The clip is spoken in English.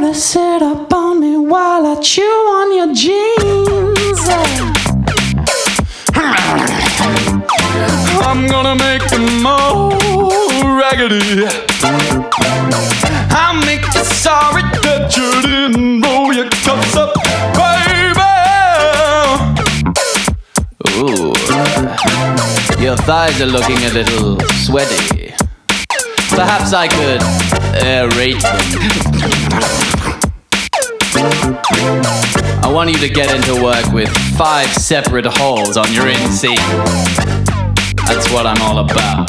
to sit up on me while I chew on your jeans. I'm gonna make them all raggedy. I'll make you sorry that you didn't roll your cuffs up, baby. Ooh, your thighs are looking a little sweaty. Perhaps I could uh. I want you to get into work with five separate holes on your inseam. That's what I'm all about.